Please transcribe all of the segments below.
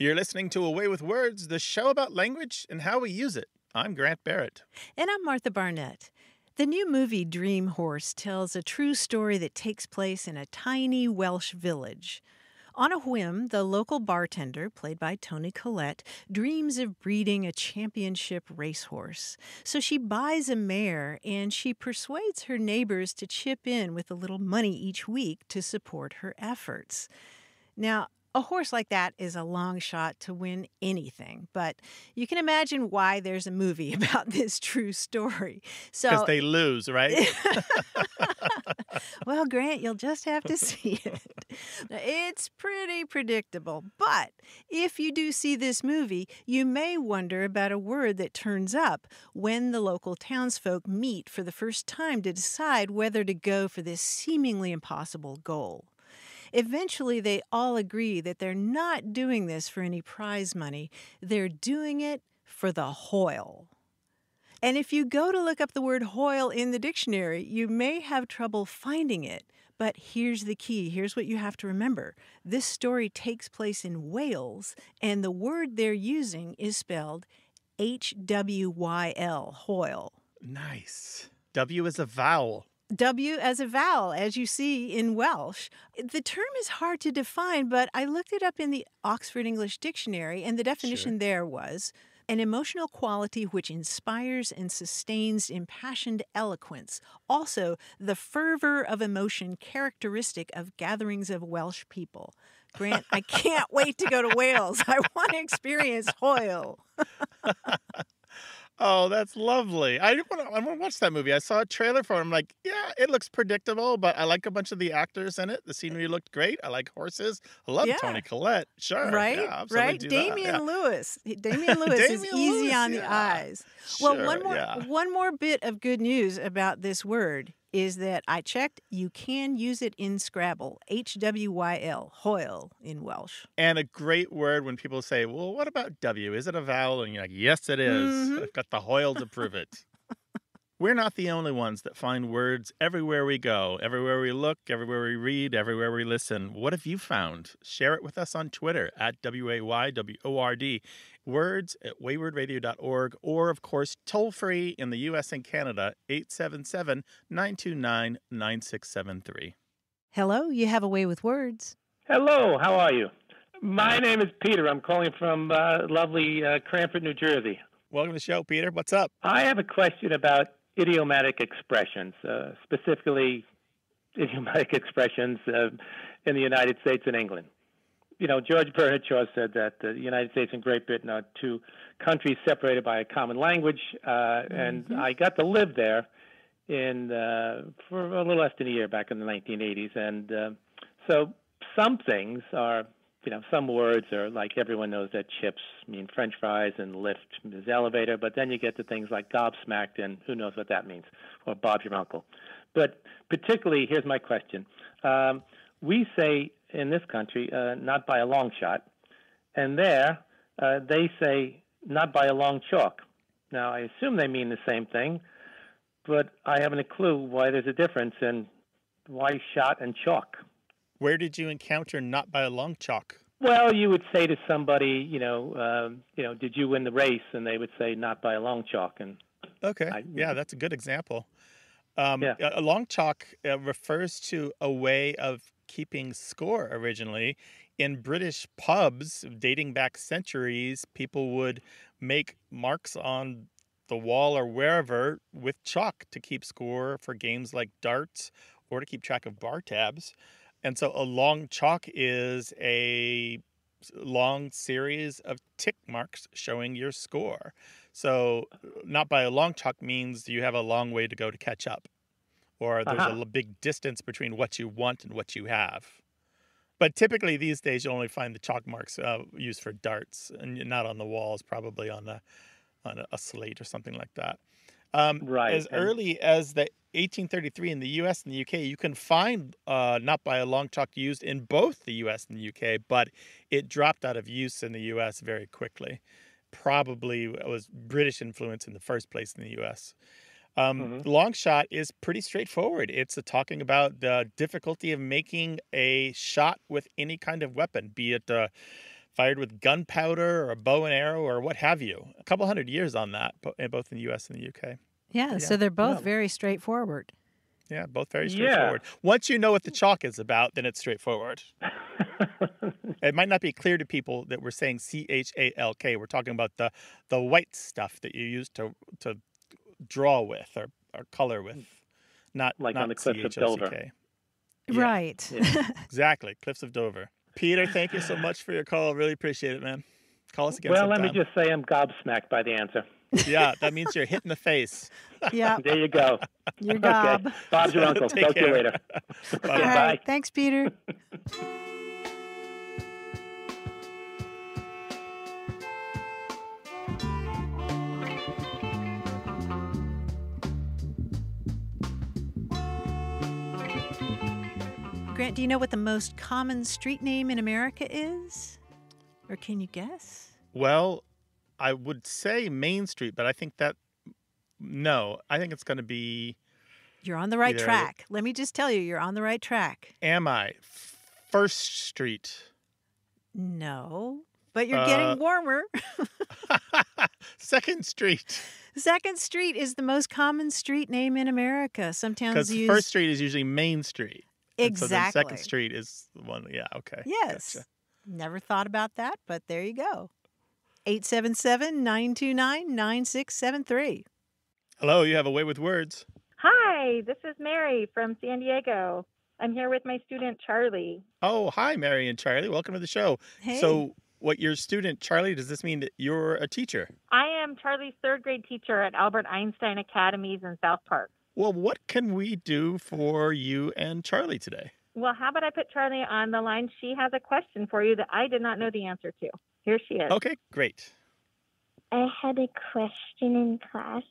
You're listening to A Way with Words, the show about language and how we use it. I'm Grant Barrett. And I'm Martha Barnett. The new movie Dream Horse tells a true story that takes place in a tiny Welsh village. On a whim, the local bartender, played by Toni Collette, dreams of breeding a championship racehorse. So she buys a mare and she persuades her neighbors to chip in with a little money each week to support her efforts. Now, a horse like that is a long shot to win anything, but you can imagine why there's a movie about this true story. So Because they lose, right? well, Grant, you'll just have to see it. It's pretty predictable, but if you do see this movie, you may wonder about a word that turns up when the local townsfolk meet for the first time to decide whether to go for this seemingly impossible goal. Eventually, they all agree that they're not doing this for any prize money, they're doing it for the hwyl. And if you go to look up the word hwyl in the dictionary, you may have trouble finding it. But here's the key here's what you have to remember this story takes place in Wales, and the word they're using is spelled H W Y L, hwyl. nice. W is a vowel. W as a vowel, as you see in Welsh. The term is hard to define, but I looked it up in the Oxford English Dictionary, and the definition there was an emotional quality which inspires and sustains impassioned eloquence. Also, the fervor of emotion characteristic of gatherings of Welsh people. Grant, I can't wait to go to Wales. I want to experience hwyl. Oh, that's lovely. I want to. I want to watch that movie. I saw a trailer for it. I'm like, yeah, it looks predictable, but I like a bunch of the actors in it. The eh scenery looked great. I like horses. I love Yeah. Toni Collette. Sure, right? yeah, right? Damian yeah. Lewis. Damian Lewis is easy Lewis, on the eyes. Well, one more one more bit of good news about this word is that I checked you can use it in Scrabble. H W Y L, hwyl in Welsh. And a great word when people say, "Well, what about W? Is it a vowel?" And you're like, "Yes, it is. Mhm. I've got the hwyl to prove it." We're not the only ones that find words everywhere we go, everywhere we look, everywhere we read, everywhere we listen. What have you found? Share it with us on Twitter at W-A-Y-W-O-R-D, words at waywordradio.org, or, of course, toll free in the U.S. and Canada, 877 929 9673. Hello, you have a way with words. Hello, how are you? My name is Peter. I'm calling from uh, lovely uh, Cranford, New Jersey. Welcome to the show, Peter. What's up? I have a question about idiomatic expressions, uh, specifically idiomatic expressions uh, in the United States and England. You know, George Bernard Shaw said that the United States and Great Britain are two countries separated by a common language, uh, and I got to live there in uh, for a little less than a year back in the 1980s, and uh, so some things are you know, some words are like everyone knows that chips mean French fries and lift is elevator, but then you get to things like gobsmacked and who knows what that means, or Bob's your uncle. But particularly, here's my question: um, We say in this country, uh, not by a long shot, and there uh, they say not by a long chalk. Now, I assume they mean the same thing, but I haven't a clue why there's a difference in why shot and chalk. Where did you encounter not by a long chalk? Well, you would say to somebody, you know, um, you know, did you win the race? And they would say, not by a long chalk. And Okay. I- yeah, that's a good example. Um, Yeah. a- A long chalk uh, refers to a way of keeping score originally. In British pubs dating back centuries, people would make marks on the wall or wherever with chalk to keep score for games like darts or to keep track of bar tabs. And so a long chalk is a long series of tick marks showing your score. So not by a long chalk means you have a long way to go to catch up, or there's a Uh-huh. l- big distance between what you want and what you have. But typically these days you only find the chalk marks uh, used for darts, and not on the walls, probably on a on a, a slate or something like that. Um, Right, As and- early as the 1833 in the U.S. and the U.K., you can find uh, not by a long chalk used in both the U.S. and the U.K., but it dropped out of use in the U.S. very quickly. Probably was British influence in the first place in the U.S. Um, Mhm. Long shot is pretty straightforward. It's uh talking about the difficulty of making a shot with any kind of weapon, be it a fired with gunpowder or a bow and arrow or what have you. A couple hundred years on that, both in the U.S. and the U.K. Yeah, Yeah. so they're both Yeah. very straightforward. Yeah, both very Yeah. straightforward. Once you know what the chalk is about, then it's straightforward. It might not be clear to people that we're saying C H A L K. We're talking about the the white stuff that you use to to draw with or, or color with, not Like not on the cliffs of Dover. C-H-O-C-K. Yeah, Right. Exactly, Cliffs of Dover. Peter, thank you so much for your call. Really appreciate it, man. Call us again. well, let me just say I'm gobsmacked by the answer. Yeah, that means you're hit in the face. yeah, There you go. your Okay. gob. Bob's your uncle. Talk to you later. Bye. Okay, right. bye. Thanks, Peter. Do you know what the most common street name in America is? Or can you guess? Well, I would say Main Street, but I think that no, I think it's going to be. You're on the right Either- track. Let me just tell you, you're on the right track. Am I First Street? No, but you're Uh, getting warmer. Second Street, Second Street is the most common street name in America. Some towns because use First Street is usually Main Street. And so exactly. Second Street is the one. Yeah. Okay. Yes. gotcha. Never thought about that, but there you go. 877 929 9673. Hello, you have a way with words. Hi, this is Mary from San Diego. I'm here with my student Charlie. Oh, hi, Mary and Charlie. Welcome to the show. Hey. So, what your student Charlie? Does this mean that you're a teacher? I am Charlie's third grade teacher at Albert Einstein Academies in South Park. Well, what can we do for you and Charlie today? Well, how about I put Charlie on the line? She has a question for you that I did not know the answer to. Here she is. Okay, great. I had a question in class,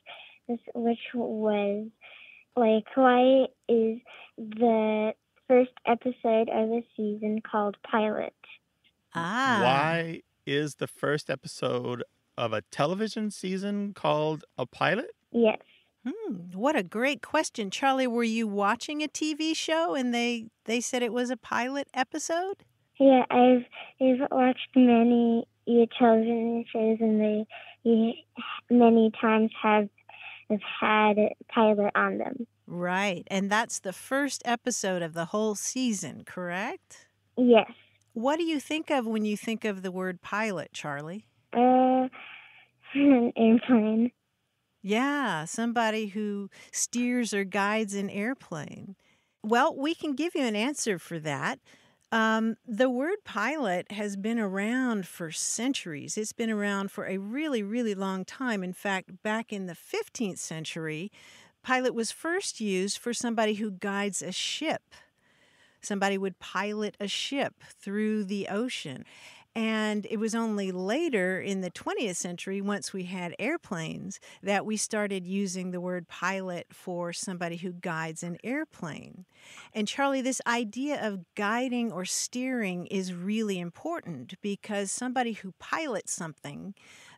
which was like, why is the first episode of a season called Pilot? ah. Why is the first episode of a television season called a pilot? Yes. Hmm, what a great question. Charlie, were you watching a TV show and they, they said it was a pilot episode? Yeah, I've I've watched many television shows, and they many times have have had pilot on them. Right. And that's the first episode of the whole season, correct? Yes. What do you think of when you think of the word pilot, Charlie? Uh, an airplane. Yeah, somebody who steers or guides an airplane. Well, we can give you an answer for that. Um, the word pilot has been around for centuries. It's been around for a really, really long time. In fact, back in the 15th century, pilot was first used for somebody who guides a ship. Somebody would pilot a ship through the ocean. And it was only later in the 20th century, once we had airplanes, that we started using the word pilot for somebody who guides an airplane. And Charlie, this idea of guiding or steering is really important because somebody who pilots something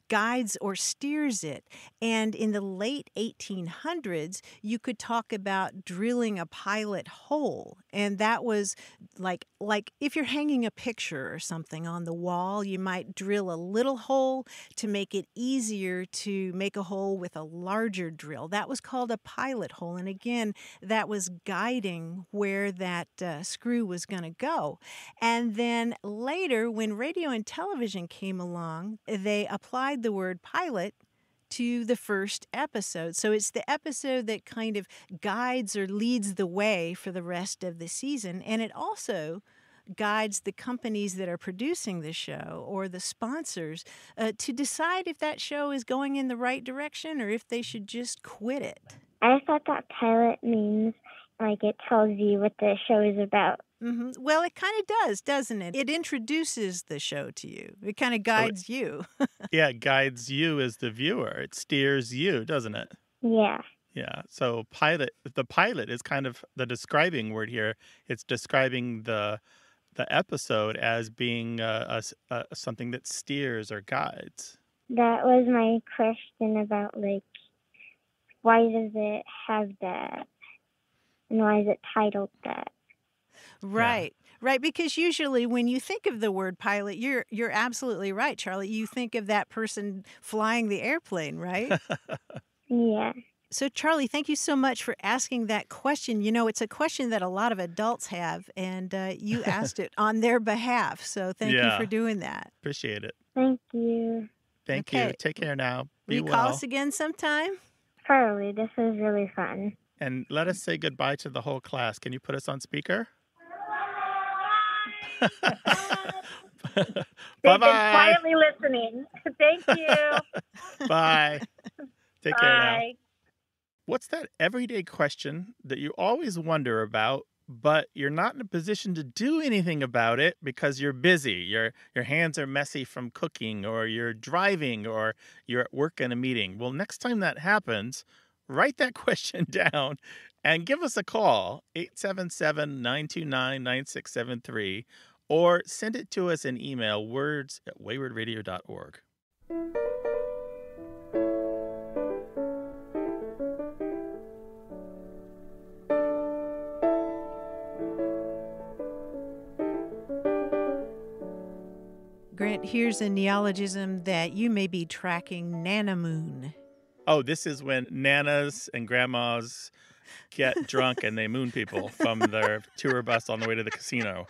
guides or steers it. And in the late 1800s, you could talk about drilling a pilot hole. And that was like like if you're hanging a picture or something on the wall, you might drill a little hole to make it easier to make a hole with a larger drill. That was called a pilot hole. And again, that was guiding where that uh, screw was going to go. And then later, when radio and television came along, they applied the word pilot to the first episode. So it's the episode that kind of guides or leads the way for the rest of the season. And it also guides the companies that are producing the show or the sponsors uh, to decide if that show is going in the right direction or if they should just quit it. I thought that pilot means like it tells you what the show is about. Hmm Well, it kind of does, doesn't it? It introduces the show to you. It kind of guides you. Yeah, it guides you as the viewer. It steers you, doesn't it? Yeah. Yeah. So pilot, the pilot is kind of the describing word here. It's describing the the episode as being uh, a s- uh, something that steers or guides. That was my question about like why does it have that? And why is it titled that? Right. Right, because usually when you think of the word pilot, you're you're absolutely right, Charlie. You think of that person flying the airplane, right? Yeah. so Charlie, thank you so much for asking that question. You know, it's a question that a lot of adults have, and uh, you asked it on their behalf. So thank you for doing that. Appreciate it. Thank you. Thank you. Take care now. Will Be you well. call us again sometime? Totally. This was really fun. And let us say goodbye to the whole class. Can you put us on speaker? Bye bye. quietly listening. Thank you. Bye. Take care now. Bye. What's that everyday question that you always wonder about, but you're not in a position to do anything about it because you're busy? Your your hands are messy from cooking, or you're driving, or you're at work in a meeting. Well, next time that happens, write that question down and give us a call 877-929-9673 or send it to us in email words at waywordradio.org. Grant, here's a neologism that you may be tracking Nanamoon. Oh, this is when nanas and grandmas get drunk and they moon people from their tour bus on the way to the casino.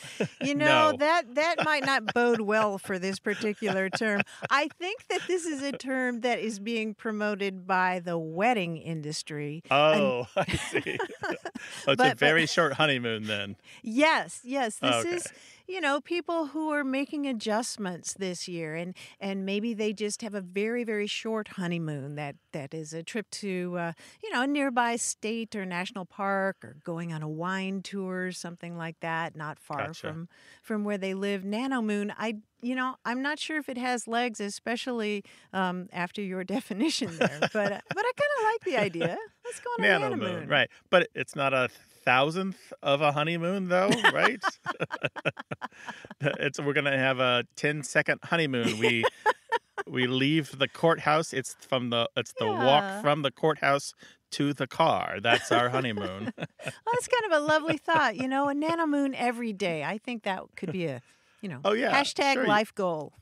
You know, No. that that might not bode well for this particular term. I think that this is a term that is being promoted by the wedding industry. Oh, I see. oh, it's But- a but- very short honeymoon then. Yes, yes. This Okay. is, you know, people who are making adjustments this year and and maybe they just have a very very short honeymoon that that is a trip to uh, you know, a nearby state or national park or going on a wine tour, something like that, not far Gotcha. from from where they live. Nanomoon, I you know, I'm not sure if it has legs, especially um, after your definition there. But uh, but I kind of like the idea. Let's go on a Nano nanomoon. moon, right? But it's not a thousandth of a honeymoon, though, right? it's we're gonna have a 10 second honeymoon. We we leave the courthouse. It's from the it's the Yeah. walk from the courthouse to the car. That's our honeymoon. Well, that's kind of a lovely thought, you know, a nanomoon every day. I think that could be a, you know, Oh, yeah, hashtag sure. life goal.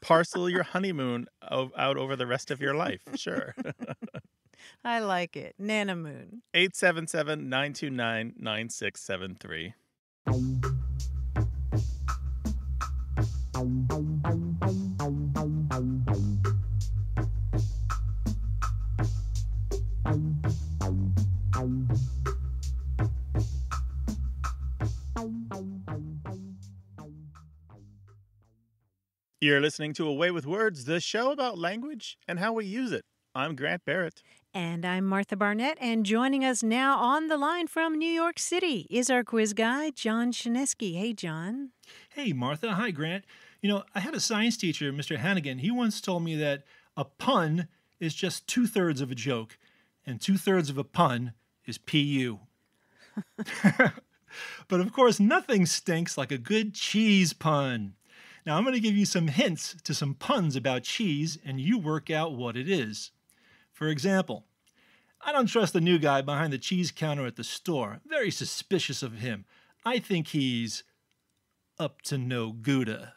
Parcel your honeymoon out over the rest of your life. Sure. I like it. Nanomoon. 877 929 9673. You're listening to A Way with Words, the show about language and how we use it. I'm Grant Barrett. And I'm Martha Barnett, and joining us now on the line from New York City is our quiz guy, John Chaneski. Hey, John. Hey, Martha. Hi, Grant. You know, I had a science teacher, Mr. Hannigan. He once told me that a pun is just two thirds of a joke, and two thirds of a pun is PU. but of course, nothing stinks like a good cheese pun. Now, I'm going to give you some hints to some puns about cheese, and you work out what it is. For example, I don't trust the new guy behind the cheese counter at the store. Very suspicious of him. I think he's up to no Gouda.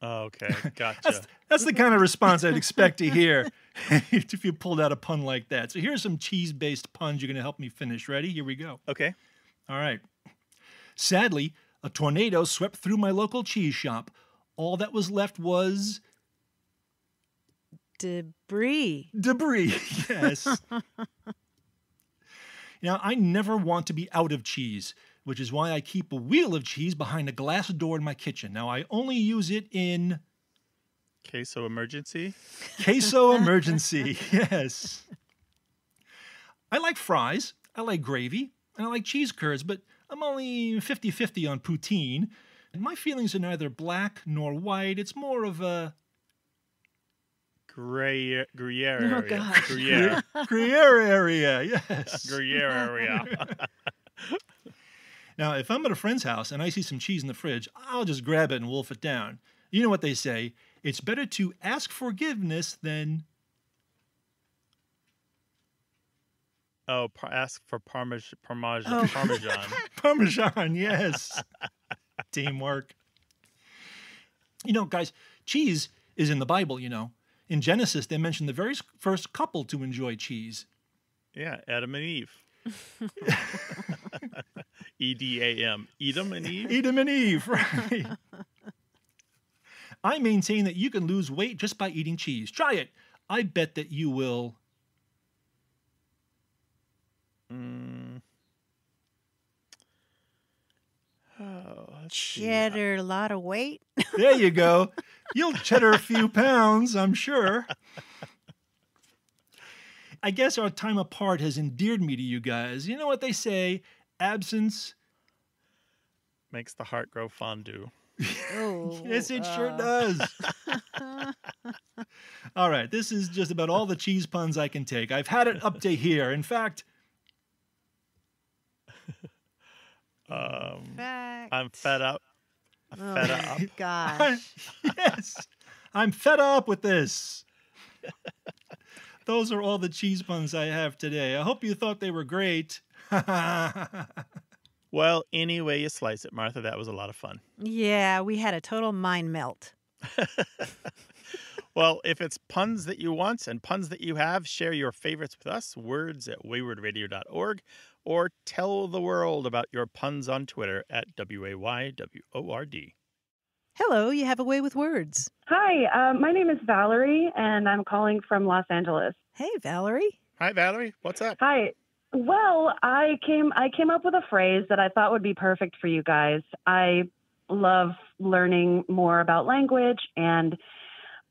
Oh, okay, gotcha. That's, that's the kind of response I'd expect to hear if you pulled out a pun like that. So here's some cheese based puns you're going to help me finish. Ready? Here we go. okay. All right. Sadly, a tornado swept through my local cheese shop. All that was left was Debris. debris. Yes. now, I never want to be out of cheese, which is why I keep a wheel of cheese behind a glass door in my kitchen. Now, I only use it in Queso emergency. queso emergency. Yes. I like fries, I like gravy, and I like cheese curds, but I'm only 50 50 on poutine. And my feelings are neither black nor white. It's more of a Gruyere, Gruyere Oh, area. Gruyere. Gruyere area. Yes. Gruyere area. Now, if I'm at a friend's house and I see some cheese in the fridge, I'll just grab it and wolf it down. You know what they say it's better to ask forgiveness than Oh, par- ask for parmej- parmej- Oh. parmesan. Parmesan, yes. Teamwork. You know, guys, cheese is in the Bible, you know. In Genesis, they mention the very first couple to enjoy cheese. yeah, Adam and Eve. E D A M. Edam and Eve. Adam and Eve, right? I maintain that you can lose weight just by eating cheese. Try it. I bet that you will. Mm. Oh. Cheddar, a lot of weight. There you go. You'll cheddar a few pounds, I'm sure. I guess our time apart has endeared me to you guys. You know what they say? Absence. Makes the heart grow fondue. Oh, Yes, it sure uh, does. all right, this is just about all the cheese puns I can take. I've had it up to here. In fact, Um, fact. I'm fed up. Oh Fed my up. Gosh. yes, I'm fed up with this. Those are all the cheese puns I have today. I hope you thought they were great. Well, any way you slice it, Martha, that was a lot of fun. Yeah, we had a total mind melt. Well, if it's puns that you want and puns that you have, share your favorites with us, words at waywordradio.org, or tell the world about your puns on Twitter at W-A-Y-W-O-R-D. Hello, you have a way with words. Hi, uh, my name is Valerie, and I'm calling from Los Angeles. Hey, Valerie. Hi, Valerie. What's up? Hi. Well, I came I came up with a phrase that I thought would be perfect for you guys. I love learning more about language, and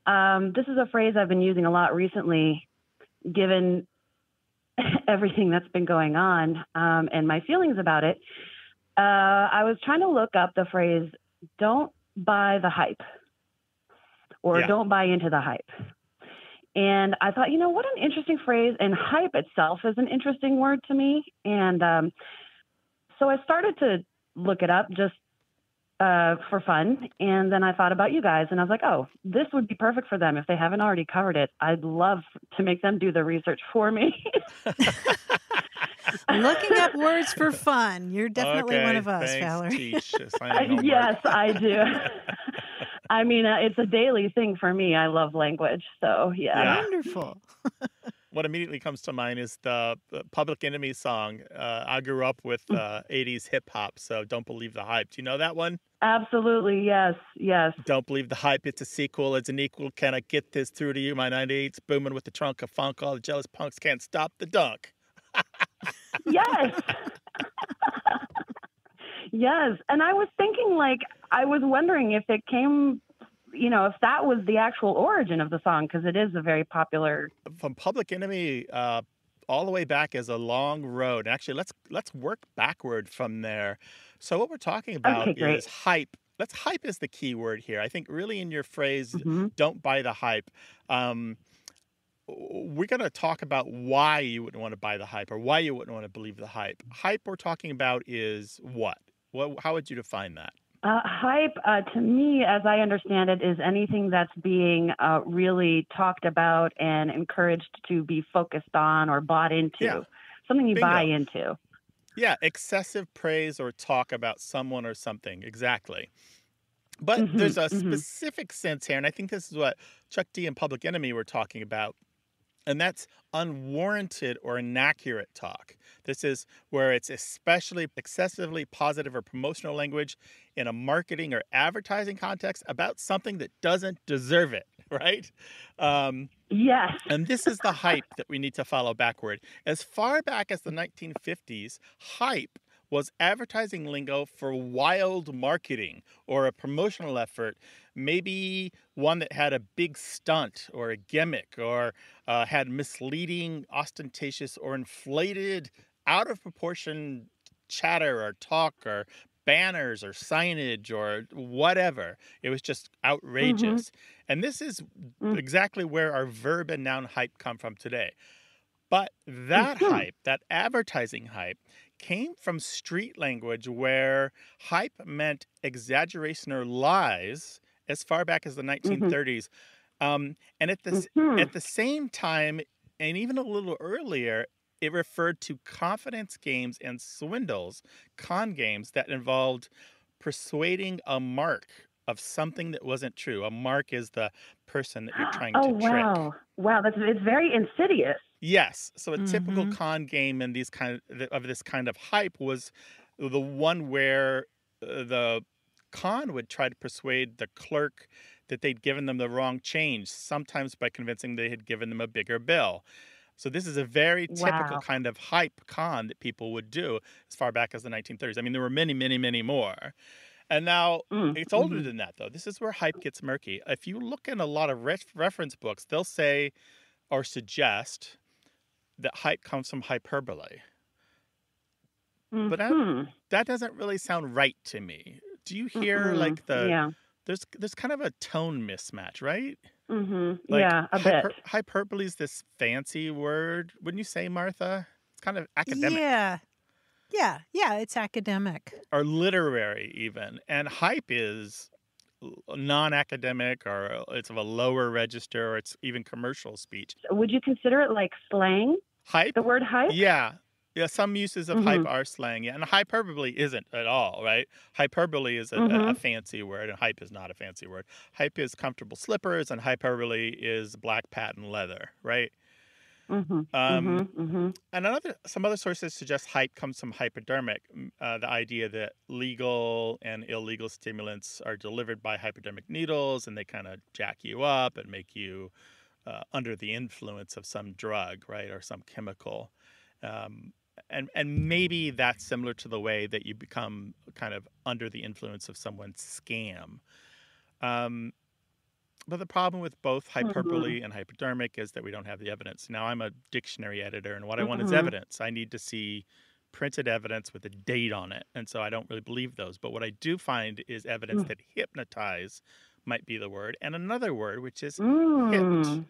um, this is a phrase I've been using a lot recently, given everything that's been going on um, and my feelings about it. Uh, I was trying to look up the phrase "Don't buy the hype" or Yeah. "Don't buy into the hype." And I thought, you know, what an interesting phrase. And hype itself is an interesting word to me. And um, so I started to look it up just uh, for fun. And then I thought about you guys and I was like, oh, this would be perfect for them if they haven't already covered it. I'd love to make them do the research for me. Looking up words for fun. You're definitely one of us, thanks, Valerie. Teach. Assigning homework. yes, I do. I mean, uh, it's a daily thing for me. I love language. So, yeah. Yeah. Wonderful. What immediately comes to mind is the Public Enemy song. Uh, I grew up with Mm. uh, 80s hip hop, so don't believe the hype. Do you know that one? Absolutely. Yes. Yes. Don't believe the hype. It's a sequel. It's an equal. Can I get this through to you? My 98's booming with the trunk of funk. All the jealous punks can't stop the dunk. yes. yes. And I was thinking, like, I was wondering if it came, you know, if that was the actual origin of the song, because it is a very popular. From Public Enemy uh, all the way back is a long road. Actually, let's let's work backward from there. So what we're talking about Okay, is hype. Let's hype is the key word here. I think really in your phrase, Mhm. don't buy the hype. Um, we're going to talk about why you wouldn't want to buy the hype or why you wouldn't want to believe the hype. Hype we're talking about is what? What? How would you define that? Uh, hype, uh, to me, as I understand it, is anything that's being uh, really talked about and encouraged to be focused on or bought into. Yeah. Something you Bingo. buy into. Yeah, excessive praise or talk about someone or something. Exactly. But Mhm, there's a mhm. specific sense here, and I think this is what Chuck D and Public Enemy were talking about. And that's unwarranted or inaccurate talk. This is where it's especially excessively positive or promotional language in a marketing or advertising context about something that doesn't deserve it, right? Um, Yes. and this is the hype that we need to follow backward. As far back as the 1950s, hype was advertising lingo for wild marketing or a promotional effort, maybe one that had a big stunt or a gimmick or uh, had misleading, ostentatious, or inflated, out of proportion chatter or talk or banners or signage or whatever. It was just outrageous. And this is Mm. exactly where our verb and noun hype come from today. But that Mhm. hype, that advertising hype, came from street language where hype meant exaggeration or lies as far back as the 1930s. Um, and at the, Mhm. at the same time, and even a little earlier, it referred to confidence games and swindles, con games that involved persuading a mark of something that wasn't true. A mark is the person that you're trying Oh to trick. Oh wow, wow, that's it's very insidious. Yes. So a typical Mhm. con game and these kind of, of this kind of hype was the one where uh, the con would try to persuade the clerk that they'd given them the wrong change, sometimes by convincing they had given them a bigger bill. So this is a very typical Wow. kind of hype con that people would do as far back as the 1930s. I mean, there were many, many, many more. And now Mm, it's older mhm. than that, though. This is where hype gets murky. If you look in a lot of ref- reference books, they'll say or suggest that hype comes from hyperbole. But I-. That doesn't really sound right to me. Do you hear Mm-mm. like the yeah, there's there's kind of a tone mismatch, right? Mm-hmm. Like yeah, a hyper- bit. hyperbole is this fancy word, wouldn't you say, Martha? It's kind of academic Yeah. Yeah. Yeah. It's academic. or literary even, and hype is l- non-academic or it's of a lower register or it's even commercial speech. Would you consider it like slang? Hype The word hype? Yeah. Yeah, some uses of hype Mhm. are slang. Yeah, and hyperbole isn't at all, right? Hyperbole is a, a, a fancy word, and hype is not a fancy word. Hype is comfortable slippers, and hyperbole is black patent leather, right? Mm-hmm. Um, mm-hmm. And another, some other sources suggest hype comes from hypodermic, uh, the idea that legal and illegal stimulants are delivered by hypodermic needles, and they kind of jack you up and make you uh, under the influence of some drug, right, or some chemical. Um, and and maybe that's similar to the way that you become kind of under the influence of someone's scam. Um, but the problem with both hyperbole and hypodermic is that we don't have the evidence. Now I'm a dictionary editor, and what I want is Mhm. evidence. I need to see printed evidence with a date on it, and so I don't really believe those. But what I do find is evidence Mm. that hypnotize might be the word, and another word which is Mm.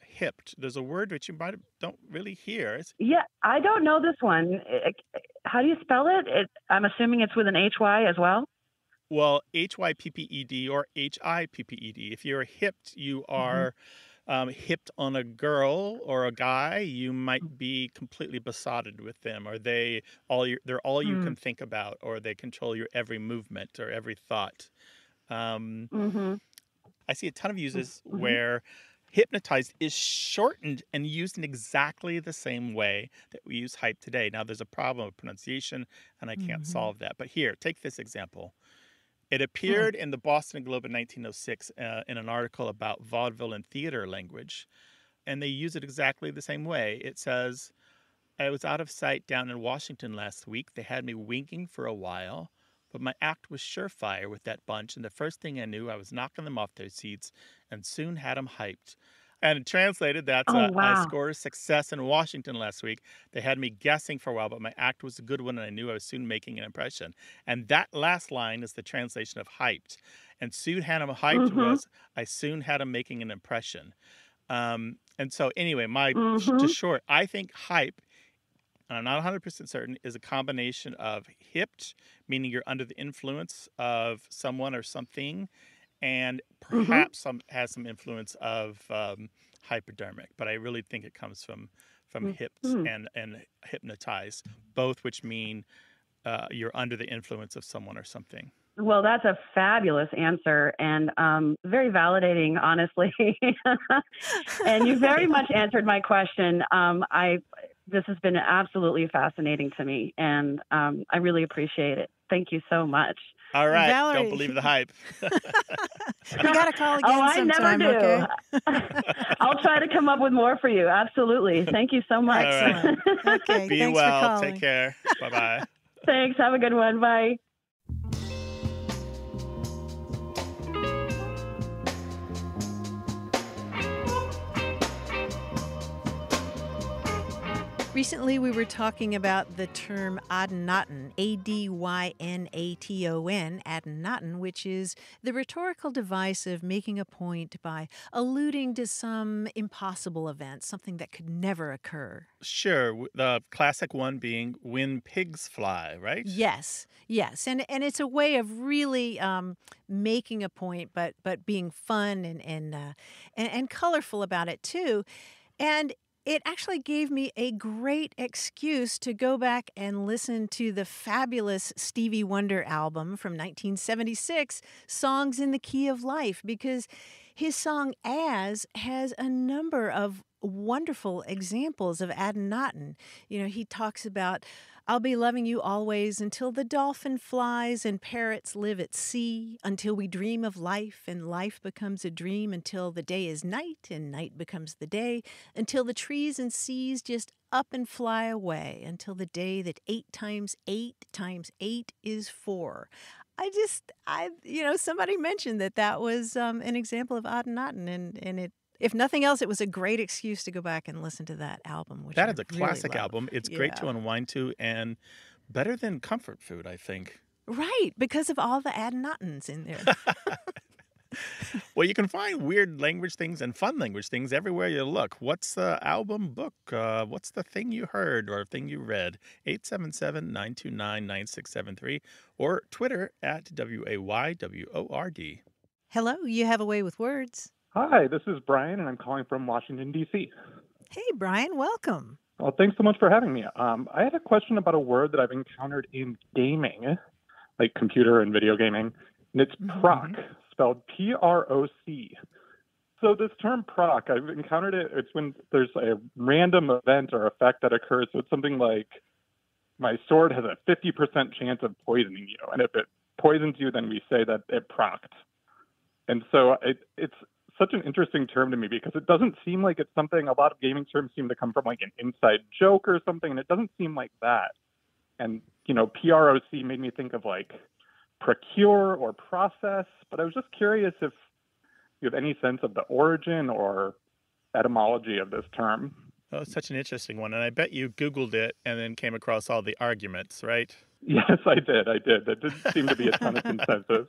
hipped. There's a word which you might don't really hear. It's Yeah, I don't know this one. How do you spell it? it? I'm assuming it's with an HY as well. Well, H Y P P E D or H I P P E D. If you're hipped, you are um, hipped on a girl or a guy. You might be completely besotted with them, or they all your, they're all you Hmm. can think about, or they control your every movement or every thought. Um, Mm-hmm. I see a ton of uses mhm. where hypnotized is shortened and used in exactly the same way that we use hype today. Now, there's a problem of pronunciation, and I can't Mhm. solve that. But here, take this example. It appeared in the Boston Globe in 1906 uh, in an article about vaudeville and theater language, and they use it exactly the same way. It says, I was out of sight down in Washington last week. They had me winking for a while, but my act was surefire with that bunch, and the first thing I knew, I was knocking them off their seats and soon had them hyped. And translated, that's Oh, uh, I wow. scored success in Washington last week. They had me guessing for a while, but my act was a good one, and I knew I was soon making an impression. And that last line is the translation of hyped. And soon had him hyped Mhm. was I soon had him making an impression. Um, and so, anyway, my to Mhm. short, I think hype, and I'm not 100% certain, is a combination of hipped, meaning you're under the influence of someone or something, and Mm-hmm. perhaps some has some influence of um, hypodermic. But I really think it comes from from hipped Mhm. and and hypnotized, both which mean uh, you're under the influence of someone or something. Well, that's a fabulous answer and um, very validating, honestly. and you very much answered my question. Um, I this has been absolutely fascinating to me, and um, I really appreciate it. Thank you so much. All right, Valerie. don't believe the hype. You got to call oh, again oh, I sometime, never do. okay? I'll try to come up with more for you. Absolutely. Thank you so much. All right. Okay, Be thanks well. for calling. Take care. Bye bye. Thanks. Have a good one. Bye. Recently, we were talking about the term adynaton, A D Y N A T O N, adynaton, which is the rhetorical device of making a point by alluding to some impossible event, something that could never occur. Sure. The classic one being when pigs fly, right? Yes, yes, and and it's a way of really um, making a point, but but being fun and and, uh, and and colorful about it too, and it actually gave me a great excuse to go back and listen to the fabulous Stevie Wonder album from 1976, Songs in the Key of Life, because his song As has a number of wonderful examples of Adynaton. You know, he talks about I'll be loving you always until the dolphin flies and parrots live at sea, until we dream of life and life becomes a dream, until the day is night and night becomes the day, until the trees and seas just up and fly away, until the day that eight times eight times eight is four. I just, I, you know, somebody mentioned that that was um, an example of Adynaton, and and it if nothing else, it was a great excuse to go back and listen to that album. Which that I is a really classic love. album. It's great to unwind to and better than comfort food, I think. Right, because of all the Adynatons in there. Well, you can find weird language things and fun language things everywhere you look. What's the album book? Uh, what's the thing you heard or thing you read? 877 929 9673 or Twitter at W A Y W O R D. Hello, you have a way with words. Hi, this is Brian, and I'm calling from Washington, D.C. Hey, Brian, welcome. Well, thanks so much for having me. Um, I had a question about a word that I've encountered in gaming, like computer and video gaming, and it's proc, spelled P R O C. So this term proc, I've encountered it. It's when there's a random event or effect that occurs. So it's something like my sword has a 50% chance of poisoning you, and if it poisons you, then we say that it procced. And so it, it's such an interesting term to me because it doesn't seem like it's something a lot of gaming terms seem to come from like an inside joke or something, and it doesn't seem like that. And you know, PROC made me think of like procure or process, but I was just curious if you have any sense of the origin or etymology of this term. Oh, such an interesting one. And I bet you Googled it and then came across all the arguments, right? Yes, I did. I did. There didn't seem to be a ton of consensus.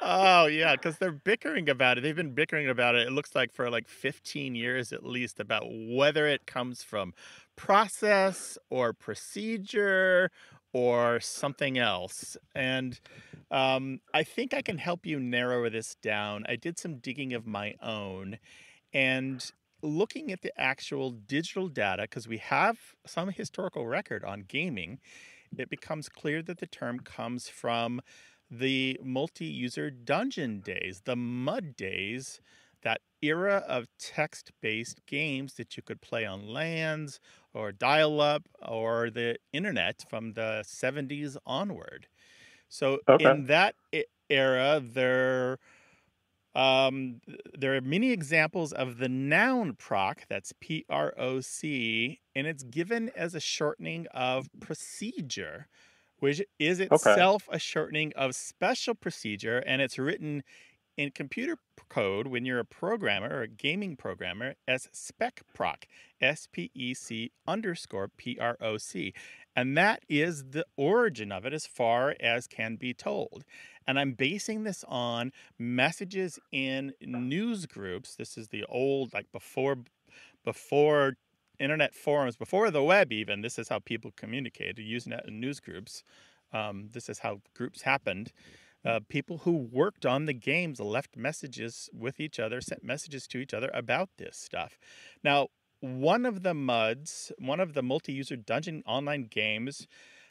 Oh, yeah, because they're bickering about it. They've been bickering about it, it looks like, for like 15 years at least, about whether it comes from process or procedure or something else. And um, I think I can help you narrow this down. I did some digging of my own and looking at the actual digital data, because we have some historical record on gaming, it becomes clear that the term comes from the multi user dungeon days, the MUD days, that era of text based games that you could play on LANs or dial up or the internet from the 70s onward. So, Okay. in that era, there um, there are many examples of the noun proc, that's P R O C, and it's given as a shortening of procedure, which is itself a shortening of special procedure, and it's written in computer code when you're a programmer or a gaming programmer as spec proc, S P E C underscore P R O C. And that is the origin of it as far as can be told. And I'm basing this on messages in news groups. This is the old, like before, before internet forums, before the web even. This is how people communicated using in news groups. Um, this is how groups happened. Uh, people who worked on the games left messages with each other, sent messages to each other about this stuff. Now, one of the MUDs, one of the multi user dungeon online games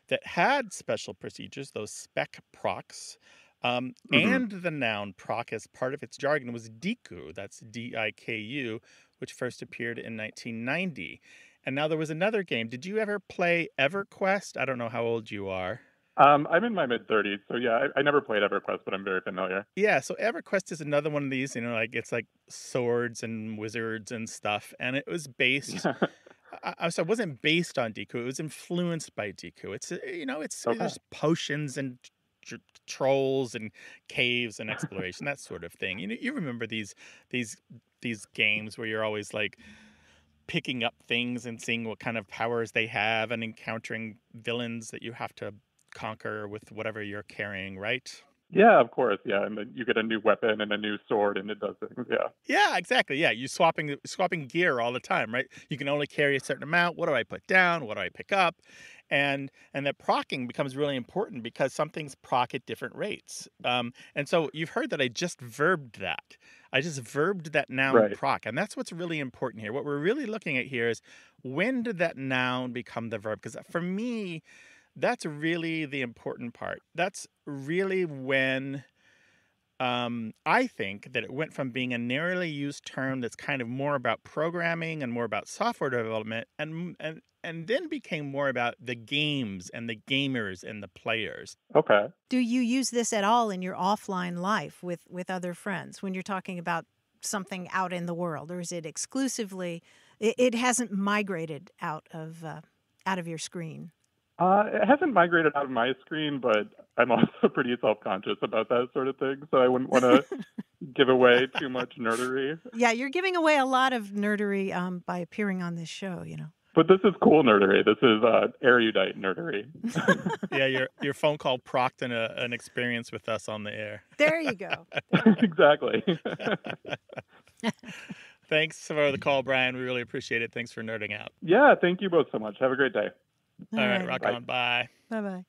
that had special procedures, those spec procs, um, Mhm. and the noun proc as part of its jargon was Diku. That's D I K U, which first appeared in 1990. And now there was another game. Did you ever play EverQuest? I don't know how old you are. Um, I'm in my mid 30s, so yeah, I, I never played EverQuest, but I'm very familiar. Yeah, so EverQuest is another one of these, you know, like it's like swords and wizards and stuff. And it was based, I, I, so it wasn't based on Diku, it was influenced by Diku. It's, you know, it's Okay. there's potions and tr- trolls and caves and exploration, that sort of thing. You know, you remember these, these, these games where you're always like, picking up things and seeing what kind of powers they have and encountering villains that you have to conquer with whatever you're carrying, right? Yeah, of course. Yeah, and then you get a new weapon and a new sword, and it does things. Yeah. Yeah, exactly. Yeah, you swapping swapping gear all the time, right? You can only carry a certain amount. What do I put down? What do I pick up? And and that procking becomes really important because some things proc at different rates. Um, and so you've heard that I just verbed that. I just verbed that noun Right. proc, and that's what's really important here. What we're really looking at here is when did that noun become the verb? Because for me, that's really the important part. That's really when um, I think that it went from being a narrowly used term that's kind of more about programming and more about software development, and and and then became more about the games and the gamers and the players. Okay. Do you use this at all in your offline life with with other friends when you're talking about something out in the world, or is it exclusively? It, it hasn't migrated out of uh, out of your screen. Uh, it hasn't migrated out of my screen, but I'm also pretty self-conscious about that sort of thing, so I wouldn't want to give away too much nerdery. Yeah, you're giving away a lot of nerdery um, by appearing on this show. You know. But this is cool nerdery. This is uh, erudite nerdery. yeah, your your phone call procked an, uh, an experience with us on the air. There you go. exactly. Thanks for the call, Brian. We really appreciate it. Thanks for nerding out. yeah, thank you both so much. Have a great day. All right, Alrighty. rock Bye. on. Bye. Bye bye.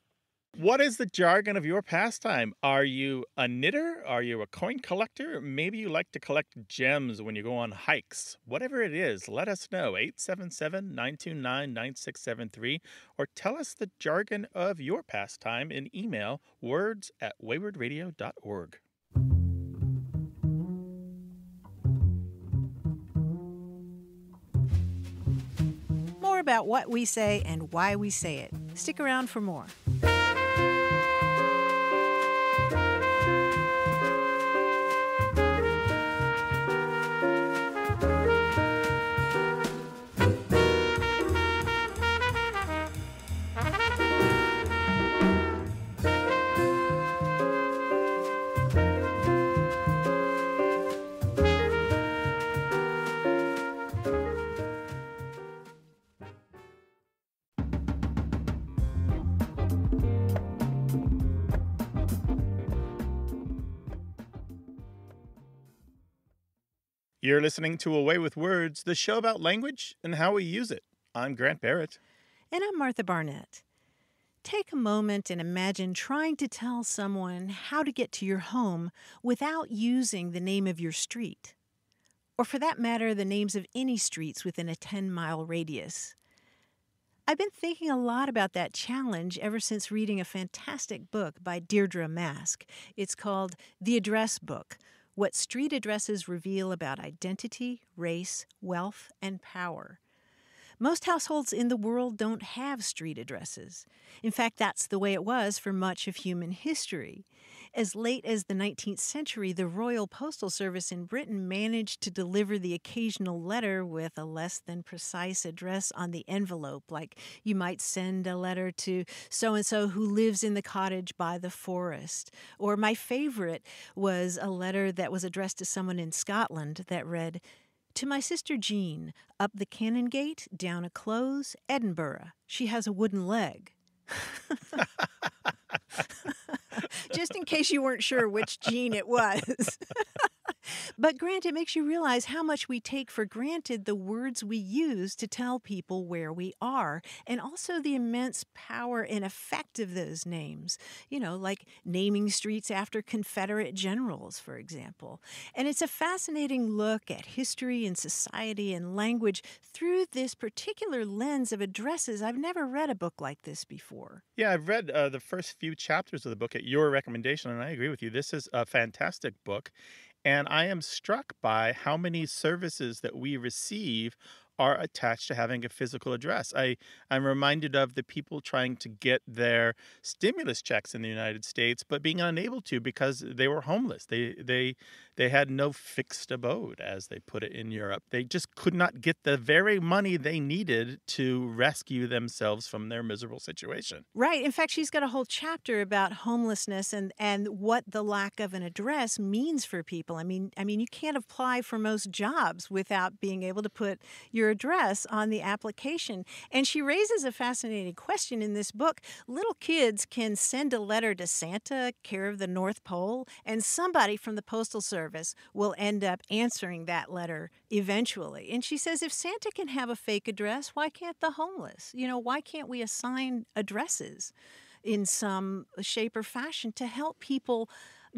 What is the jargon of your pastime? Are you a knitter? Are you a coin collector? Maybe you like to collect gems when you go on hikes. Whatever it is, let us know. 877 929 9673 or tell us the jargon of your pastime in email words at waywordradio.org. More about what we say and why we say it. Stick around for more. You're listening to A Way with Words, the show about language and how we use it. I'm Grant Barrett. And I'm Martha Barnette. Take a moment and imagine trying to tell someone how to get to your home without using the name of your street. Or, for that matter, the names of any streets within a 10 mile radius. I've been thinking a lot about that challenge ever since reading a fantastic book by Deirdre Mask. It's called The Address Book What Street Addresses Reveal About Identity, Race, Wealth, and Power. Most households in the world don't have street addresses. In fact, that's the way it was for much of human history. As late as the 19th century, the Royal Postal Service in Britain managed to deliver the occasional letter with a less than precise address on the envelope, like you might send a letter to so and so who lives in the cottage by the forest. Or my favorite was a letter that was addressed to someone in Scotland that read, to my sister Jean, up the Canongate, down a close, Edinburgh. She has a wooden leg. Just in case you weren't sure which Jean it was. but Grant, it makes you realize how much we take for granted the words we use to tell people where we are, and also the immense power and effect of those names. You know, like naming streets after Confederate generals, for example. And it's a fascinating look at history and society and language through this particular lens of addresses. I've never read a book like this before. Yeah, I've read uh, the first few chapters of the book at your recommendation, and I agree with you. This is a fantastic book. And I am struck by how many services that we receive are attached to having a physical address. I, I'm reminded of the people trying to get their stimulus checks in the United States, but being unable to because they were homeless. They they they had no fixed abode, as they put it in Europe. They just could not get the very money they needed to rescue themselves from their miserable situation. Right. In fact, she's got a whole chapter about homelessness and and what the lack of an address means for people. I mean, I mean, you can't apply for most jobs without being able to put your address on the application. And she raises a fascinating question in this book. Little kids can send a letter to Santa, care of the North Pole, and somebody from the Postal Service Service will end up answering that letter eventually. And she says if Santa can have a fake address, why can't the homeless? You know, why can't we assign addresses in some shape or fashion to help people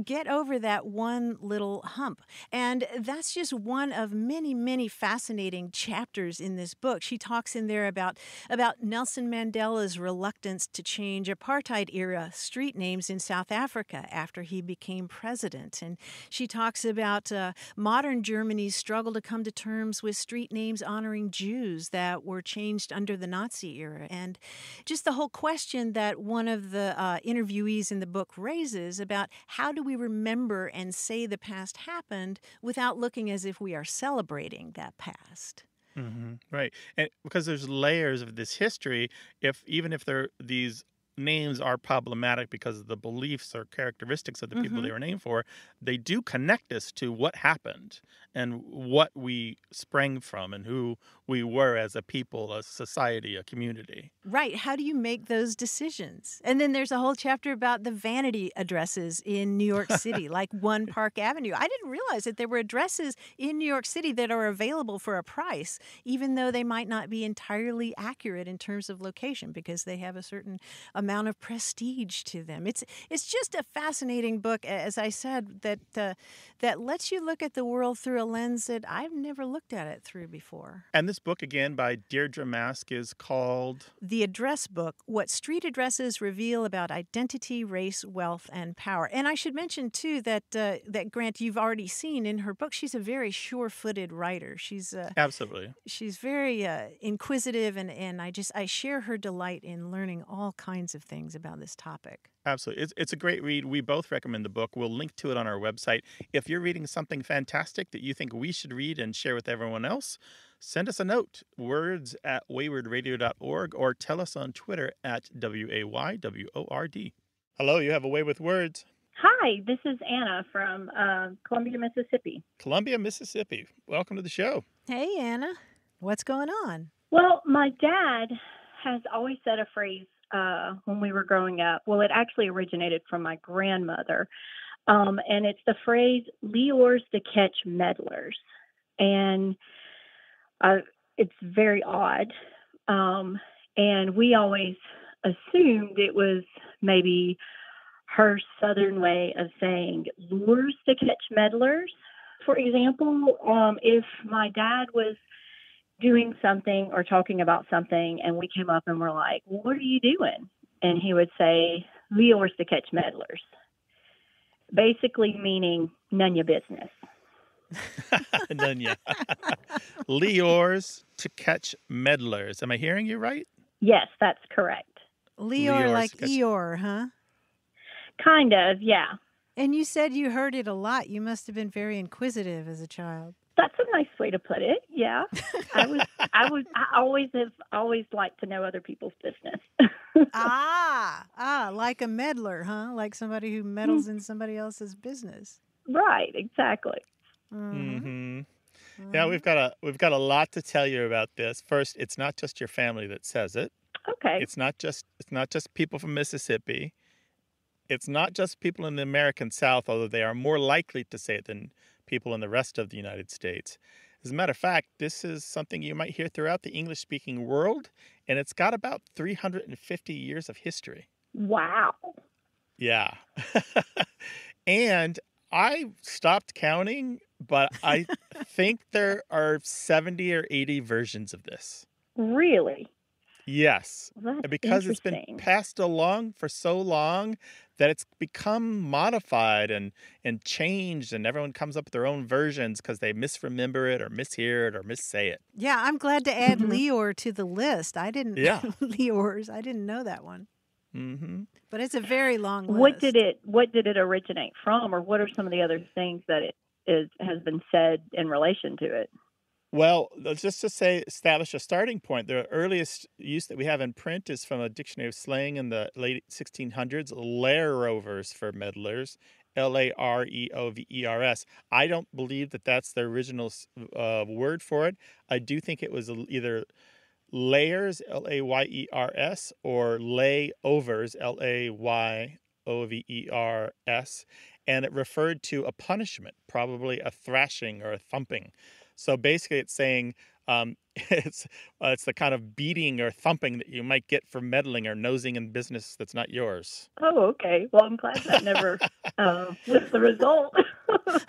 get over that one little hump. And that's just one of many, many fascinating chapters in this book. She talks in there about, about Nelson Mandela's reluctance to change apartheid era street names in South Africa after he became president. And she talks about uh, modern Germany's struggle to come to terms with street names honoring Jews that were changed under the Nazi era. And just the whole question that one of the uh, interviewees in the book raises about how do we remember and say the past happened without looking as if we are celebrating that past. Mm-hmm. Right, and because there's layers of this history, if even if there are these names are problematic because of the beliefs or characteristics of the people Mhm. they were named for, they do connect us to what happened and what we sprang from and who we were as a people, a society, a community. Right. How do you make those decisions? And then there's a whole chapter about the vanity addresses in New York City, like One Park Avenue. I didn't realize that there were addresses in New York City that are available for a price, even though they might not be entirely accurate in terms of location because they have a certain amount of prestige to them. It's it's just a fascinating book, as I said, that uh, that lets you look at the world through a lens that I've never looked at it through before. And this book, again, by Deirdre Mask, is called The Address Book What Street Addresses Reveal About Identity, Race, Wealth, and Power. And I should mention, too, that, uh, that Grant, you've already seen in her book, she's a very sure footed writer. She's, uh, Absolutely. she's very uh, inquisitive, and, and I just I share her delight in learning all kinds of things about this topic. Absolutely. It's, it's a great read. We both recommend the book. We'll link to it on our website. If you're reading something fantastic that you think we should read and share with everyone else, send us a note, words at waywordradio.org, or tell us on Twitter at W A Y W O R D. Hello, you have a way with words. Hi, this is Anna from uh, Columbia, Mississippi. Columbia, Mississippi. Welcome to the show. Hey, Anna, what's going on? Well, my dad has always said a phrase uh, when we were growing up. Well, it actually originated from my grandmother, um, and it's the phrase "lures to catch meddlers," and uh, it's very odd. Um, and we always assumed it was maybe her southern way of saying lures to catch meddlers. For example, um, if my dad was doing something or talking about something and we came up and were like, What are you doing? And he would say, Lures to catch meddlers. Basically meaning none of your business. None yet. Leors to catch meddlers. Am I hearing you right? Yes, that's correct. Leor, Leor's like catch- Eeyore, huh? Kind of, yeah. And you said you heard it a lot. You must have been very inquisitive as a child. That's a nice way to put it. Yeah. I was I was I always have always liked to know other people's business. ah, ah, like a meddler, huh? Like somebody who meddles in somebody else's business. right, exactly. Mhm. hmm Yeah, we've got a we've got a lot to tell you about this. First, it's not just your family that says it. Okay. It's not just it's not just people from Mississippi. It's not just people in the American South, although they are more likely to say it than people in the rest of the United States. As a matter of fact, this is something you might hear throughout the English speaking world, and it's got about 350 years of history. Wow. Yeah. and I stopped counting, but I think there are 70 or 80 versions of this. Really? Yes. Well, And because it's been passed along for so long that it's become modified and and changed and everyone comes up with their own versions because they misremember it or mishear it or missay it. Yeah, I'm glad to add Mhm. Leor to the list. I didn't Yeah. Leors. I didn't know that one. hmm But it's a very long list. What did it what did it originate from or what are some of the other things that it is has been said in relation to it? Well, just to say, establish a starting point. The earliest use that we have in print is from a dictionary of slang in the late 1600s, lareovers for meddlers, L A R E O V E R S. I don't believe that that's the original uh, word for it. I do think it was either layers, L A Y E R S, or layovers, L A Y O V E R S, and it referred to a punishment, probably a thrashing or a thumping. So basically, it's saying um, it's uh, it's the kind of beating or thumping that you might get for meddling or nosing in business that's not yours. Oh, okay. Well, I'm glad that never uh, was the result.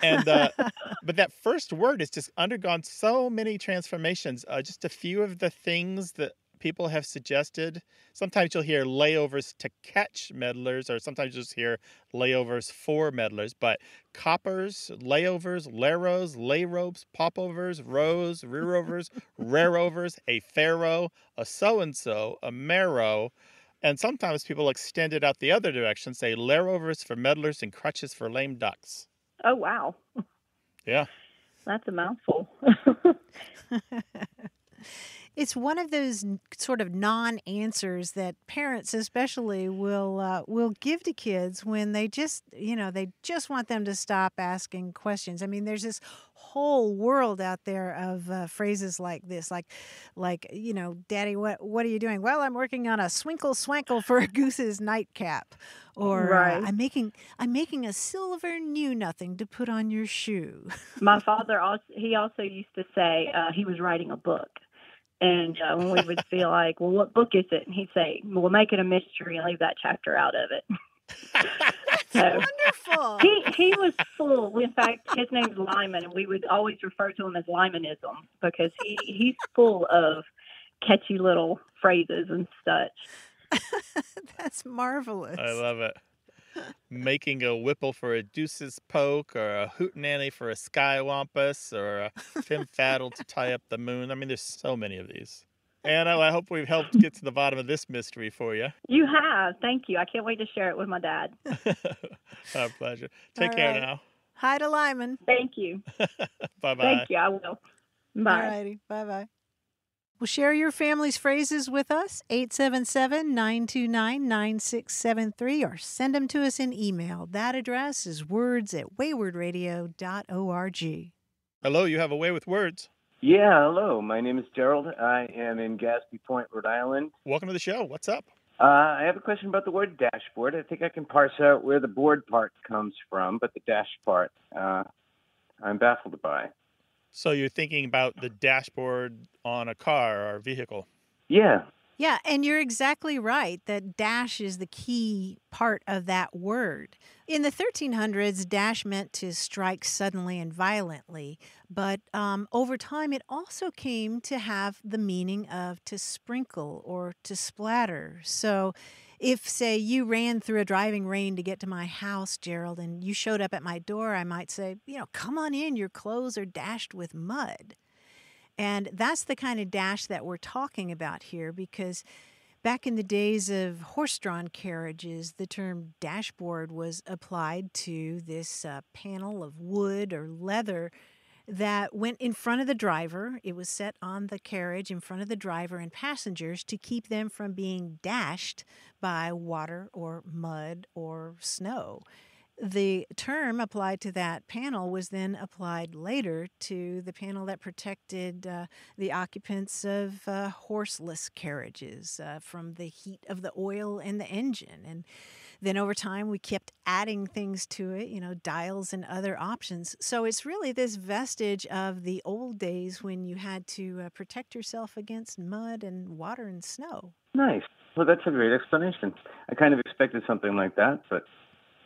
And uh, but that first word has just undergone so many transformations. Uh, just a few of the things that people have suggested. Sometimes you'll hear layovers to catch meddlers, or sometimes you'll just hear layovers for meddlers. But coppers, layovers, laros, lay ropes, popovers, rows, rearovers, rareovers, a pharaoh, a so and so, a marrow. And sometimes people extend it out the other direction, say larovers for meddlers and crutches for lame ducks. oh, wow. Yeah. That's a mouthful. it's one of those sort of non-answers that parents especially will uh, will give to kids when they just you know they just want them to stop asking questions. I mean there's this whole world out there of uh, phrases like this like like you know daddy what what are you doing? Well i'm working on a swinkle swankle for a goose's nightcap or uh, i'm making i'm making a silver new nothing to put on your shoe. My father also he also used to say uh, he was writing a book. And uh, when we would feel like, well, what book is it? And he'd say, well, we'll make it a mystery and leave that chapter out of it. so wonderful he he was full. In fact, his name's Lyman, and we would always refer to him as Lymanism because he he's full of catchy little phrases and such. that's marvelous I love it. Making a whipple for a deuce's poke, or a hootenanny for a skywampus, or a fimfaddle to tie up the moon. I mean, there's so many of these. Anna, oh, I hope we've helped get to the bottom of this mystery for you. You have. Thank you. I can't wait to share it with my dad. Our pleasure. Take All care right. now. hi to lyman Thank you. Bye bye. Thank you. I will. Bye. Alrighty. Bye bye. Well, share your family's phrases with us, 877 929 9673, or send them to us in email. That address is words at waywordradio.org. Hello, you have a way with words. Yeah, hello. My name is Gerald. I am in Gaspee Point, Rhode Island. Welcome to the show. What's up? Uh, I have a question about the word dashboard. I think I can parse out where the board part comes from, but the dash part, uh, I'm baffled by. So you're thinking about the dashboard on a car or vehicle. Yeah, Yeah, and you're exactly right that dash is the key part of that word. In the 1300s, dash meant to strike suddenly and violently, but um, over time it also came to have the meaning of to sprinkle or to splatter. So if, say, you ran through a driving rain to get to my house, Gerald, and you showed up at my door, I might say, you know, come on in, your clothes are dashed with mud. And that's the kind of dash that we're talking about here because back in the days of horse drawn carriages, the term dashboard was applied to this uh, panel of wood or leather that went in front of the driver. It was set on the carriage in front of the driver and passengers to keep them from being dashed by water or mud or snow the term applied to that panel was then applied later to the panel that protected uh, the occupants of uh, horseless carriages uh, from the heat of the oil and the engine. And then over time, we kept adding things to it, you know, dials and other options. So it's really this vestige of the old days when you had to uh, protect yourself against mud and water and snow. nice. Well, that's a great explanation. I kind of expected something like that, but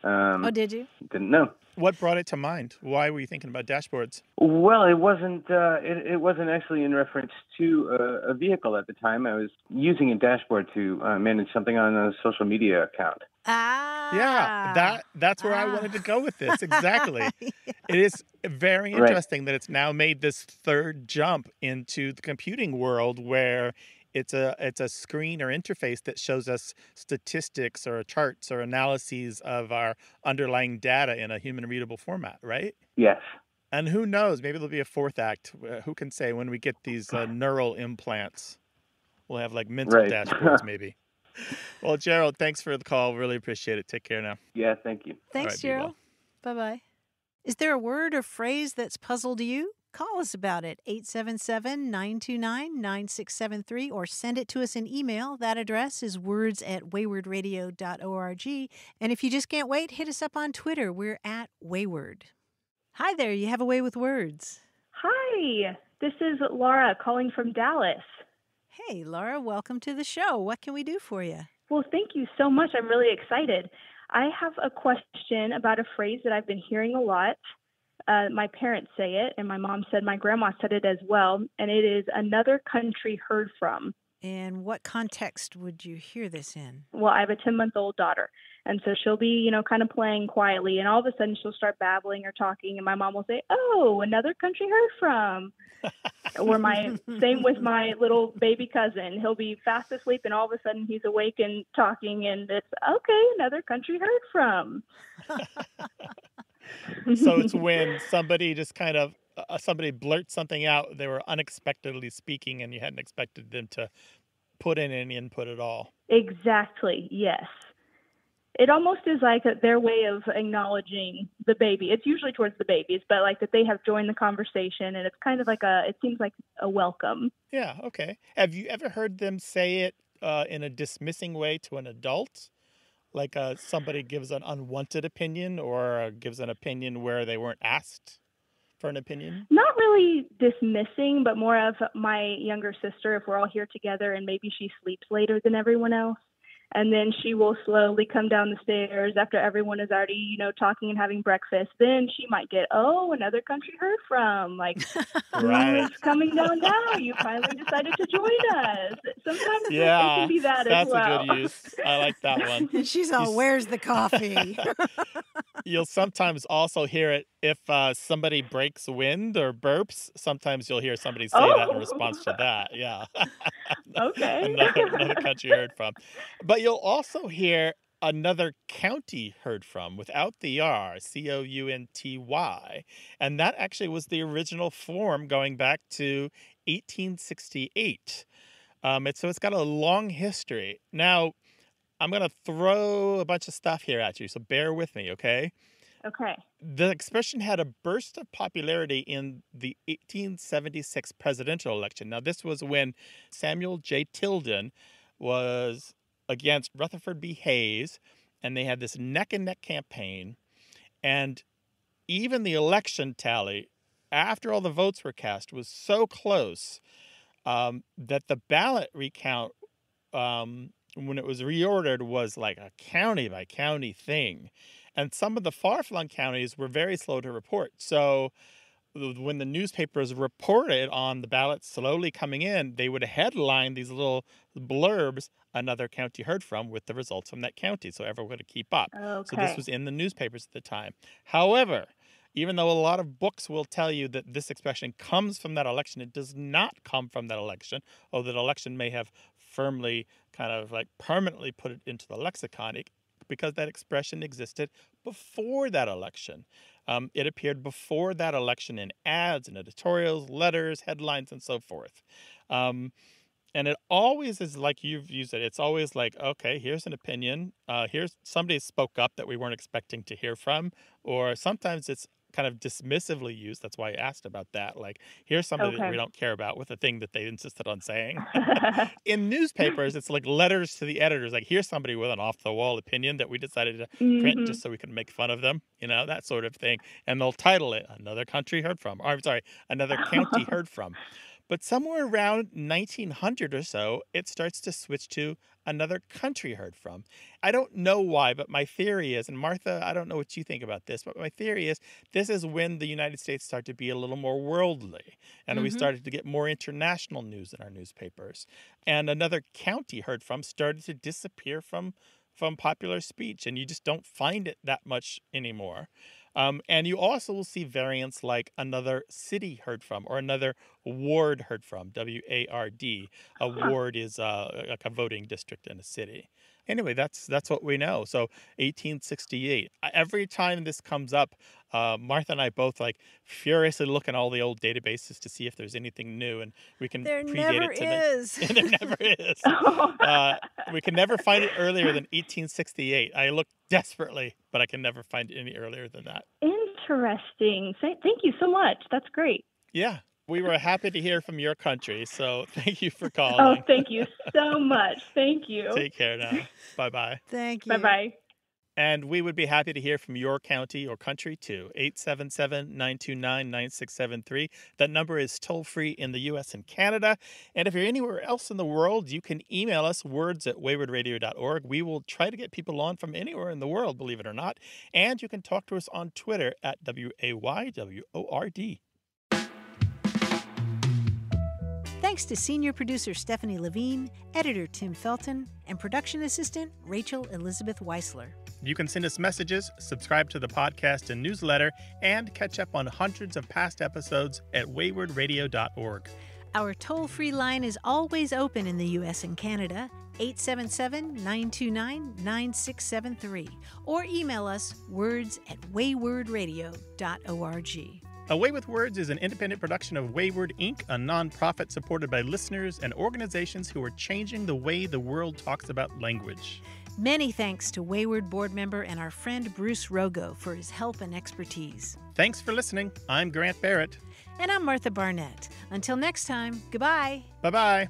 um, oh, did you? didn't know. What brought it to mind? Why were you thinking about dashboards? Well, it wasn't. Uh, it, it wasn't actually in reference to a, a vehicle at the time. I was using a dashboard to uh, manage something on a social media account. Ah. Yeah, that that's where I wanted to go with this. Exactly. It is very Right. interesting that it's now made this third jump into the computing world where it's a it's a screen or interface that shows us statistics or charts or analyses of our underlying data in a human readable format, right? Yes. And who knows, maybe there'll be a fourth act. Uh, Who can say when we get these uh, neural implants? We'll have like mental Right. dashboards maybe. Well, Gerald, thanks for the call. Really appreciate it. Take care now. Yeah. Thank you. Thanks, right, be well. Gerald. Bye bye. Is there a word or phrase that's puzzled you? Call us about it, 877 929 9673, or send it to us in email. That address is words at waywordradio.org. And if you just can't wait, hit us up on Twitter. We're at Wayword. Hi there, you have a way with words. Hi, this is Laura calling from Dallas. Hey, Laura, welcome to the show. What can we do for you? Well, thank you so much. I'm really excited. I have a question about a phrase that I've been hearing a lot. Uh, my parents say it, and my mom said my grandma said it as well, and it is another country heard from. And what context would you hear this in? Well, I have a 10 month old daughter, and so she'll be, you know, kind of playing quietly, and all of a sudden she'll start babbling or talking, and my mom will say, "Oh, another country heard from." or my same with my little baby cousin. He'll be fast asleep, and all of a sudden he's awake and talking, and it's okay, another country heard from. so it's when somebody just kind of uh, somebody blurts something out they were unexpectedly speaking and you hadn't expected them to put in any input at all Exactly. Yes. It almost is like a, their way of acknowledging the baby. It's usually towards the babies, but like that they have joined the conversation, and it's kind of like a. It seems like a welcome. yeah okay have you ever heard them say it uh, in a dismissing way to an adult like uh, somebody gives an unwanted opinion or uh, gives an opinion where they weren't asked for an opinion Not really dismissing, but more of my younger sister. If we're all here together, and maybe she sleeps later than everyone else. And then she will slowly come down the stairs after everyone is already, you know, talking and having breakfast. Then she might get, oh, another country heard from. Like, Right. it's coming down now. You finally decided to join us. Sometimes it- it can be that that's as well. a good use i like that one And she's all, Where's the coffee? You'll sometimes also hear it if uh, somebody breaks wind or burps. Sometimes you'll hear somebody say that in Oh. response to that. Yeah. Okay. another, another country heard from. But you'll also hear another county heard from without the R, C O U N T Y. And that actually was the original form going back to 1868. Um, it's, so it's got a long history. Now, I'm going to throw a bunch of stuff here at you, so bear with me, okay? Okay. The expression had a burst of popularity in the 1876 presidential election. Now, this was when Samuel J. Tilden was against Rutherford B. Hayes, and they had this neck and neck campaign. And even the election tally, after all the votes were cast, was so close um, that the ballot recount, um, when it was reordered, was like a county by county thing. And some of the far flung counties were very slow to report. So when the newspapers reported on the ballots slowly coming in, they would headline these little blurbs, another county heard from, with the results from that county. So everyone would keep up. So this was in the newspapers at the time. However, even though a lot of books will tell you that this expression comes from that election, it does not come from that election, although that election may have firmly kind of like permanently put it into the lexicon it, because that expression existed before that election. Um, it appeared before that election in ads and editorials, letters, headlines, and so forth. Um, and it always is like you've used it. It's always like, okay, here's an opinion. Uh, here's somebody spoke up that we weren't expecting to hear from, or sometimes it's kind of dismissively used. That's why I asked about that. Like, here's somebody that we don't care about with a thing that they insisted on saying. In newspapers, it's like letters to the editors. Like, here's somebody with an off the wall opinion that we decided to print Mhm. just so we could make fun of them, you know, that sort of thing. And they'll title it Another Country Heard From. Or, I'm sorry, Another County Heard From. But somewhere around 1900 or so, it starts to switch to Another Country Heard From. I don't know why, but my theory is, and Martha, I don't know what you think about this, but my theory is this is when the United States started to be a little more worldly and we Mhm. started to get more international news in our newspapers. And Another County Heard From started to disappear from from popular speech, and you just don't find it that much anymore. Um, and you also will see variants like another city heard from or another ward heard from, W A R D. A ward is uh, like a voting district in a city. Anyway, that's that's what we know. So 1868. Uh, Every time this comes up, uh, Martha and I both like furiously look in all the old databases to see if there's anything new, and we can There predate never it to the- is. there never is. Uh, we can never find it earlier than 1868. I look desperately, but I can never find it any earlier than that. Interesting. Thank you so much. That's great. Yeah, we were happy to hear from your country. So thank you for oh, calling. Oh, thank you so much. Thank you. Take care now. Bye bye. Thank you. Bye bye. And we would be happy to hear from your county or country too. 877 929 9673. That number is toll free in the US and Canada. And if you're anywhere else in the world, you can email us words at waywordradio.org. We will try to get people on from anywhere in the world, believe it or not. And you can talk to us on Twitter at W A Y W O R D. Thanks to senior producer Stephanie Levine, editor Tim Felton, and production assistant Rachel Elizabeth Weisler. You can send us messages, subscribe to the podcast and newsletter, and catch up on hundreds of past episodes at waywordradio.org. Our toll free line is always open in the US and Canada, 877 929 9673, or email us words at waywordradio.org. A Way with Words is an independent production of Wayword Inc., a nonprofit supported by listeners and organizations who are changing the way the world talks about language. Many thanks to Wayword board member and our friend Bruce Rogow for his help and expertise. Thanks for listening. I'm Grant Barrett. And I'm Martha Barnette. Until next time, goodbye. Bye bye.